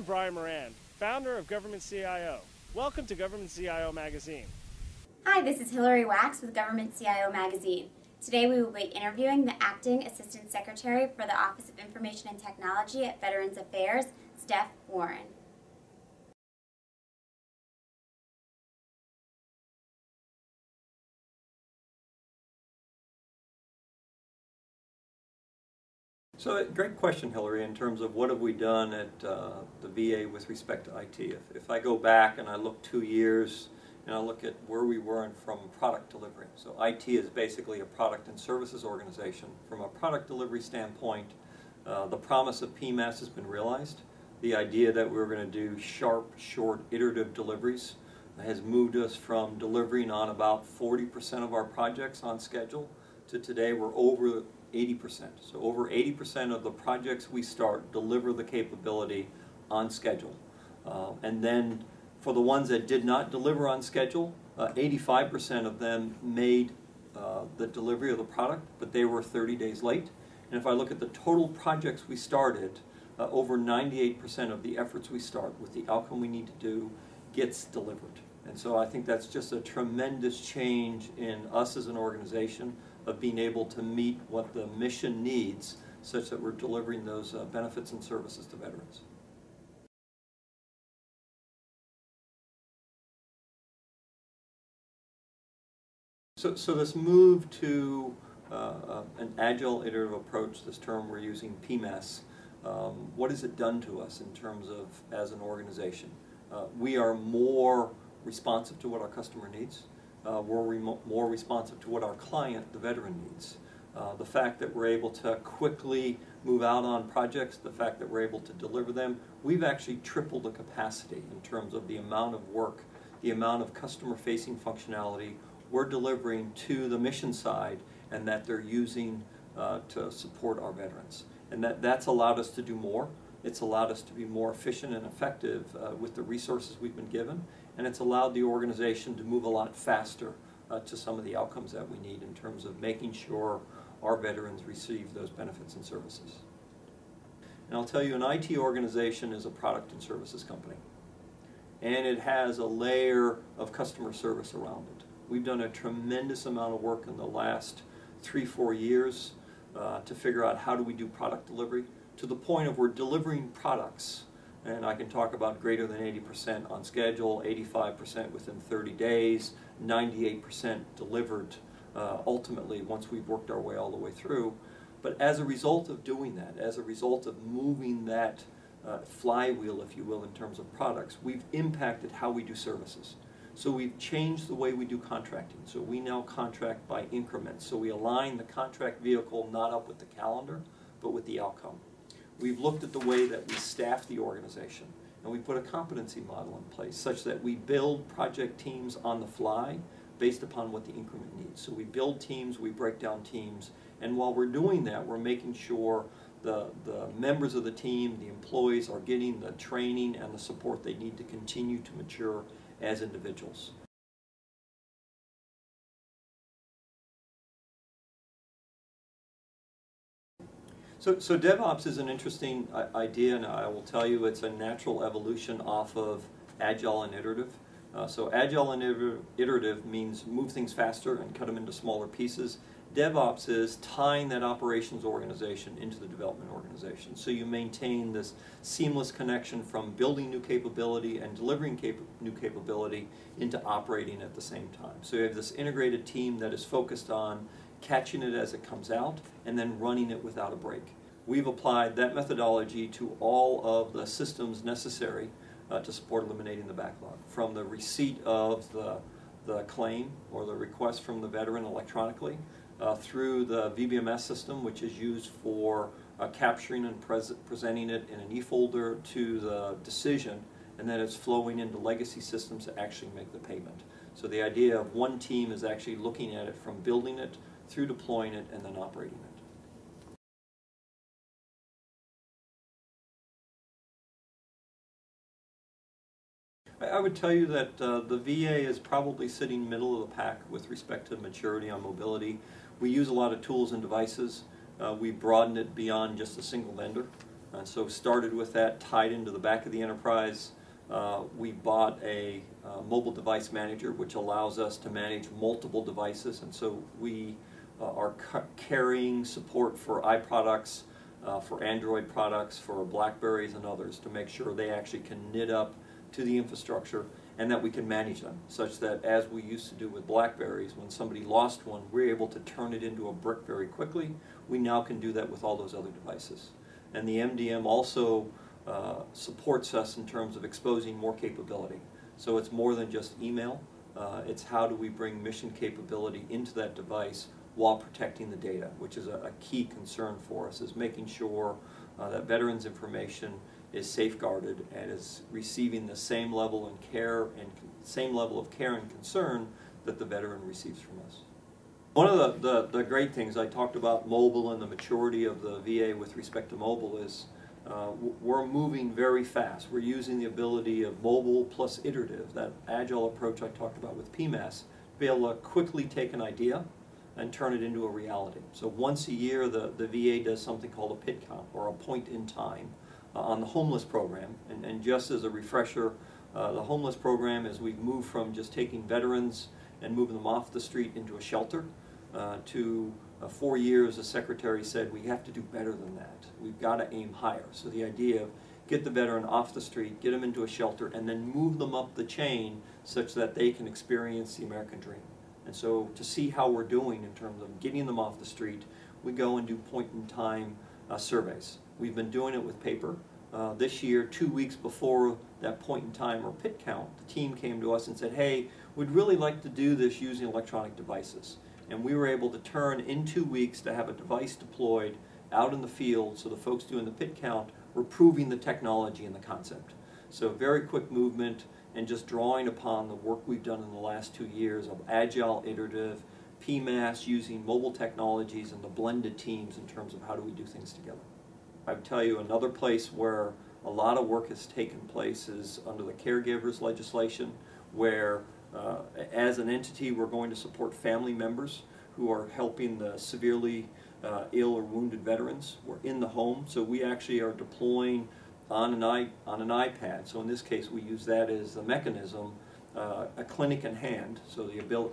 I'm Brian Moran, founder of Government CIO. Welcome to Government CIO Magazine. Hi, this is Hillary Wax with Government CIO Magazine. Today we will be interviewing the Acting Assistant Secretary for the Office of Information and Technology at Veterans Affairs, Steph Warren. So, great question, Hillary, in terms of what have we done at uh, the VA with respect to IT. If, if I go back and I look two years and I look at where we were in from product delivery. So IT is basically a product and services organization. From a product delivery standpoint, uh, the promise of PMAS has been realized. The idea that we were going to do sharp, short, iterative deliveries has moved us from delivering on about 40% of our projects on schedule to today we're over 80%. So over 80% of the projects we start deliver the capability on schedule. Uh, and then for the ones that did not deliver on schedule, 85% uh, of them made uh, the delivery of the product, but they were 30 days late. And if I look at the total projects we started, uh, over 98% of the efforts we start with the outcome we need to do gets delivered. And so I think that's just a tremendous change in us as an organization of being able to meet what the mission needs such that we're delivering those uh, benefits and services to veterans. So, so this move to uh, uh, an agile iterative approach, this term we're using, PMAS, um, what has it done to us in terms of as an organization? Uh, we are more responsive to what our customer needs. Uh, we're more responsive to what our client, the veteran, needs. Uh, the fact that we're able to quickly move out on projects, the fact that we're able to deliver them, we've actually tripled the capacity in terms of the amount of work, the amount of customer-facing functionality we're delivering to the mission side and that they're using uh, to support our veterans. And that, that's allowed us to do more. It's allowed us to be more efficient and effective uh, with the resources we've been given, and it's allowed the organization to move a lot faster uh, to some of the outcomes that we need in terms of making sure our veterans receive those benefits and services. And I'll tell you, an IT organization is a product and services company, and it has a layer of customer service around it. We've done a tremendous amount of work in the last three, four years uh, to figure out how do we do product delivery to the point of we're delivering products and I can talk about greater than 80% on schedule, 85% within 30 days, 98% delivered uh, ultimately once we've worked our way all the way through. But as a result of doing that, as a result of moving that uh, flywheel, if you will, in terms of products, we've impacted how we do services. So we've changed the way we do contracting. So we now contract by increments. So we align the contract vehicle not up with the calendar, but with the outcome. We've looked at the way that we staff the organization, and we put a competency model in place such that we build project teams on the fly based upon what the increment needs. So we build teams, we break down teams, and while we're doing that, we're making sure the, the members of the team, the employees are getting the training and the support they need to continue to mature as individuals. So, so DevOps is an interesting idea, and I will tell you it's a natural evolution off of Agile and Iterative. Uh, so Agile and Iterative means move things faster and cut them into smaller pieces. DevOps is tying that operations organization into the development organization. So you maintain this seamless connection from building new capability and delivering cap new capability into operating at the same time. So you have this integrated team that is focused on catching it as it comes out, and then running it without a break. We've applied that methodology to all of the systems necessary uh, to support eliminating the backlog, from the receipt of the, the claim or the request from the veteran electronically, uh, through the VBMS system, which is used for uh, capturing and pres presenting it in an e-folder to the decision, and then it's flowing into legacy systems to actually make the payment. So the idea of one team is actually looking at it from building it through deploying it and then operating it. I would tell you that uh, the VA is probably sitting middle of the pack with respect to maturity on mobility. We use a lot of tools and devices. Uh, we broadened it beyond just a single vendor. And so started with that tied into the back of the enterprise. Uh, we bought a uh, mobile device manager which allows us to manage multiple devices and so we uh, are carrying support for iProducts, uh, for Android products, for Blackberries and others to make sure they actually can knit up to the infrastructure and that we can manage them such that as we used to do with Blackberries, when somebody lost one, we're able to turn it into a brick very quickly. We now can do that with all those other devices. And the MDM also uh, supports us in terms of exposing more capability. So it's more than just email. Uh, it's how do we bring mission capability into that device while protecting the data, which is a, a key concern for us, is making sure uh, that veterans information is safeguarded and is receiving the same level of care and same level of care and concern that the veteran receives from us. One of the, the, the, great things I talked about mobile and the maturity of the VA with respect to mobile is uh, we're moving very fast. We're using the ability of mobile plus iterative, that agile approach I talked about with PMAS, to be able to quickly take an idea and turn it into a reality. So once a year the, the VA does something called a pit count or a point in time on the homeless program. And, and just as a refresher, uh, the homeless program is we've moved from just taking veterans and moving them off the street into a shelter uh, to uh, four years, the secretary said we have to do better than that. We've got to aim higher. So the idea of get the veteran off the street, get them into a shelter, and then move them up the chain such that they can experience the American dream. And so to see how we're doing in terms of getting them off the street, we go and do point-in-time uh, surveys. We've been doing it with paper. Uh, this year, two weeks before that point in time or pit count, the team came to us and said, hey, we'd really like to do this using electronic devices and we were able to turn in two weeks to have a device deployed out in the field so the folks doing the pit count were proving the technology and the concept. So very quick movement and just drawing upon the work we've done in the last two years of agile, iterative, PMAS using mobile technologies and the blended teams in terms of how do we do things together. I tell you another place where a lot of work has taken place is under the caregivers legislation where uh, as an entity, we're going to support family members who are helping the severely uh, ill or wounded veterans. We're in the home, so we actually are deploying on an, I, on an iPad. So in this case, we use that as the mechanism, uh, a clinic in hand, so the abil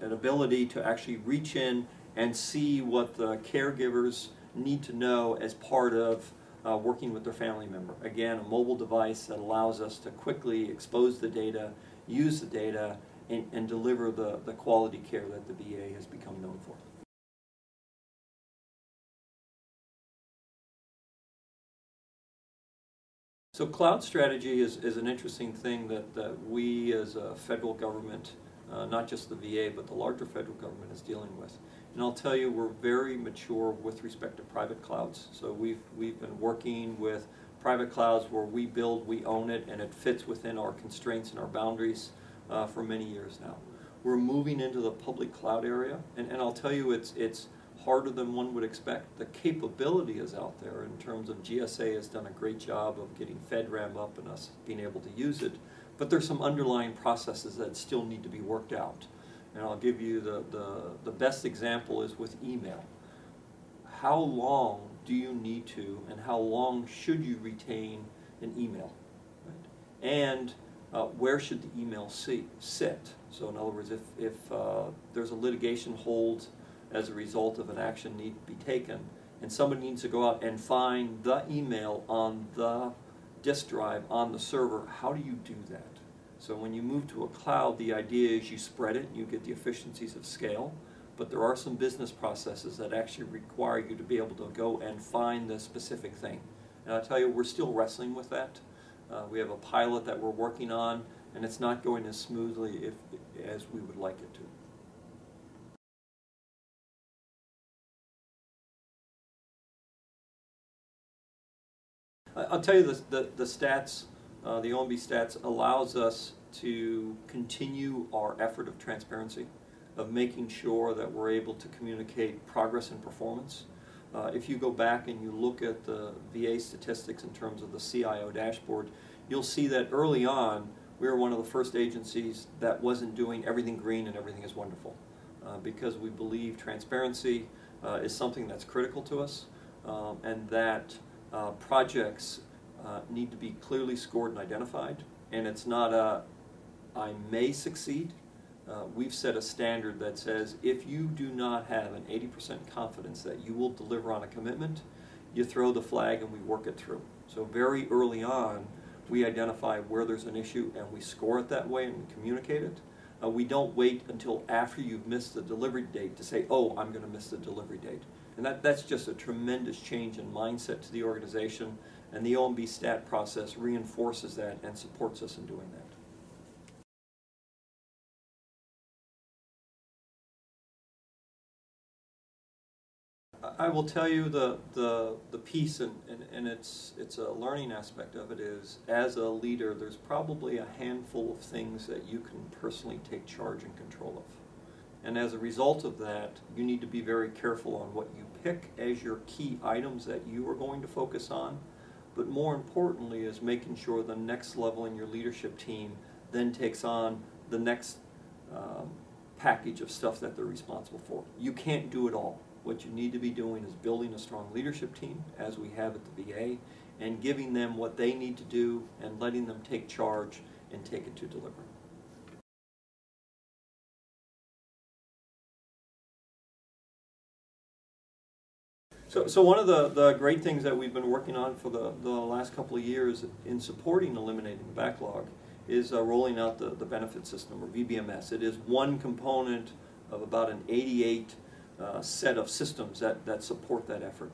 an ability to actually reach in and see what the caregivers need to know as part of uh, working with their family member. Again, a mobile device that allows us to quickly expose the data use the data, and, and deliver the, the quality care that the VA has become known for. So cloud strategy is, is an interesting thing that, that we as a federal government, uh, not just the VA, but the larger federal government is dealing with. And I'll tell you, we're very mature with respect to private clouds. So we've, we've been working with private clouds where we build, we own it, and it fits within our constraints and our boundaries uh, for many years now. We're moving into the public cloud area, and, and I'll tell you it's, it's harder than one would expect. The capability is out there in terms of GSA has done a great job of getting FedRAMP up and us being able to use it, but there's some underlying processes that still need to be worked out. And I'll give you the, the, the best example is with email. How long do you need to and how long should you retain an email? Right? And uh, where should the email see, sit? So in other words, if, if uh, there's a litigation hold as a result of an action need to be taken, and somebody needs to go out and find the email on the disk drive on the server, how do you do that? So when you move to a cloud, the idea is you spread it, and you get the efficiencies of scale, but there are some business processes that actually require you to be able to go and find the specific thing. And I tell you, we're still wrestling with that. Uh, we have a pilot that we're working on, and it's not going as smoothly if, as we would like it to. I'll tell you the, the, the stats, uh, the OMB stats allows us to continue our effort of transparency of making sure that we're able to communicate progress and performance. Uh, if you go back and you look at the VA statistics in terms of the CIO dashboard, you'll see that early on we were one of the first agencies that wasn't doing everything green and everything is wonderful uh, because we believe transparency uh, is something that's critical to us um, and that uh, projects uh, need to be clearly scored and identified, and it's not a I may succeed. Uh, we've set a standard that says if you do not have an 80% confidence that you will deliver on a commitment, you throw the flag and we work it through. So very early on, we identify where there's an issue and we score it that way and we communicate it. Uh, we don't wait until after you've missed the delivery date to say, oh, I'm going to miss the delivery date. And that, that's just a tremendous change in mindset to the organization, and the OMB STAT process reinforces that and supports us in doing that. I will tell you the, the, the piece, and, and, and it's, it's a learning aspect of it is, as a leader, there's probably a handful of things that you can personally take charge and control of. And as a result of that, you need to be very careful on what you pick as your key items that you are going to focus on. But more importantly is making sure the next level in your leadership team then takes on the next um, package of stuff that they're responsible for. You can't do it all. What you need to be doing is building a strong leadership team, as we have at the VA, and giving them what they need to do and letting them take charge and take it to delivery. So, so one of the, the great things that we've been working on for the, the last couple of years in supporting eliminating the backlog is uh, rolling out the, the benefit system, or VBMS. It is one component of about an 88 uh, set of systems that, that support that effort.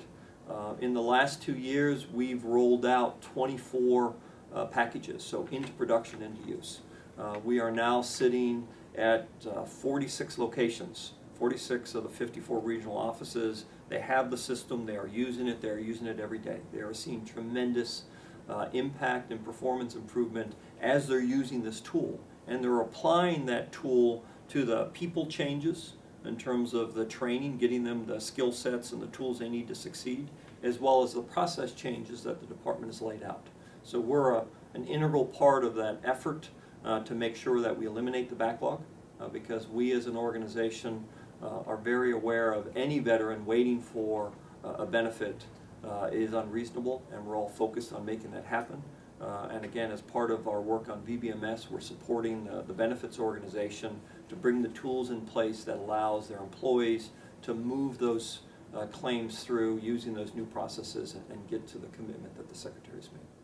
Uh, in the last two years, we've rolled out 24 uh, packages, so into production, into use. Uh, we are now sitting at uh, 46 locations 46 of the 54 regional offices. They have the system, they are using it, they're using it every day. They are seeing tremendous uh, impact and performance improvement as they're using this tool. And they're applying that tool to the people changes in terms of the training, getting them the skill sets and the tools they need to succeed, as well as the process changes that the department has laid out. So we're a, an integral part of that effort uh, to make sure that we eliminate the backlog uh, because we as an organization are very aware of any veteran waiting for uh, a benefit uh, is unreasonable, and we're all focused on making that happen. Uh, and again, as part of our work on VBMS, we're supporting the benefits organization to bring the tools in place that allows their employees to move those uh, claims through using those new processes and, and get to the commitment that the Secretary's made.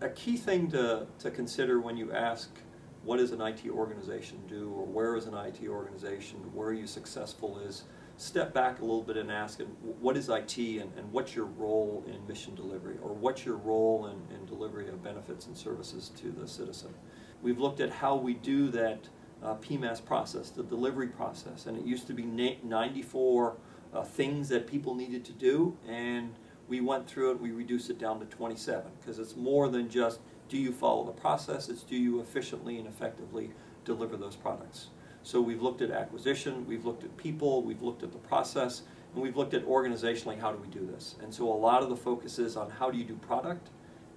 A key thing to, to consider when you ask what does an IT organization do or where is an IT organization, where are you successful is step back a little bit and ask what is IT and, and what's your role in mission delivery or what's your role in, in delivery of benefits and services to the citizen. We've looked at how we do that uh, PMAS process, the delivery process, and it used to be 94 uh, things that people needed to do and we went through it, we reduced it down to 27 because it's more than just do you follow the process, it's do you efficiently and effectively deliver those products. So we've looked at acquisition, we've looked at people, we've looked at the process, and we've looked at organizationally how do we do this. And so a lot of the focus is on how do you do product,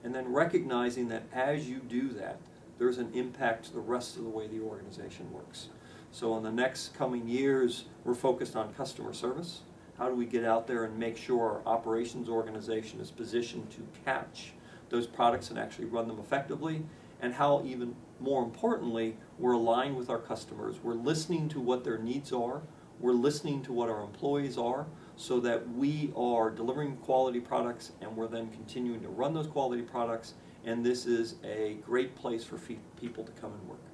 and then recognizing that as you do that, there's an impact to the rest of the way the organization works. So in the next coming years, we're focused on customer service, how do we get out there and make sure our operations organization is positioned to catch those products and actually run them effectively? And how, even more importantly, we're aligned with our customers. We're listening to what their needs are. We're listening to what our employees are so that we are delivering quality products and we're then continuing to run those quality products. And this is a great place for people to come and work.